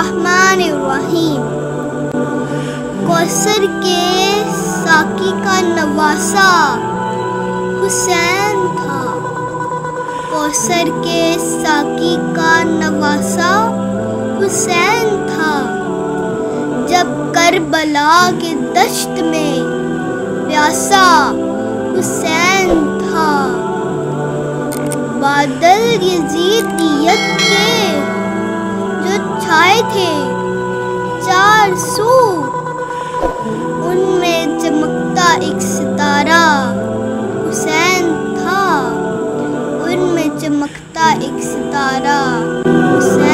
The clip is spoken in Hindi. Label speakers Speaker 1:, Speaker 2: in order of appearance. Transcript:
Speaker 1: रहमान रहीम कौसर के साकी का नवासा हुसैन था। कौसर के साकी का नवासा हुसैन था। जब करबला के दश्त में प्यासा हुसैन था। बादल यजीद यजीदियत के थे। चार सू उनमें चमकता एक सितारा। हुसैन था। उनमें चमकता एक सितारा। हुसैन